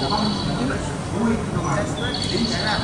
山口県教育の前、電車が